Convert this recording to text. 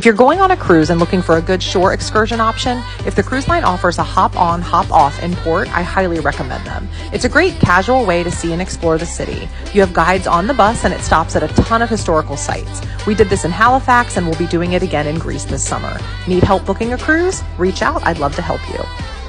If you're going on a cruise and looking for a good shore excursion option, if the cruise line offers a hop on, hop off in port, I highly recommend them. It's a great casual way to see and explore the city. You have guides on the bus and it stops at a ton of historical sites. We did this in Halifax and we'll be doing it again in Greece this summer. Need help booking a cruise? Reach out, I'd love to help you.